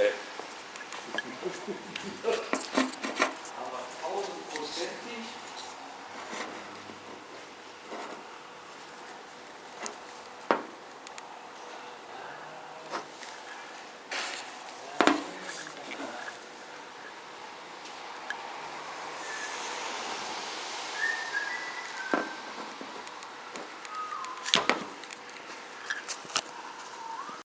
え。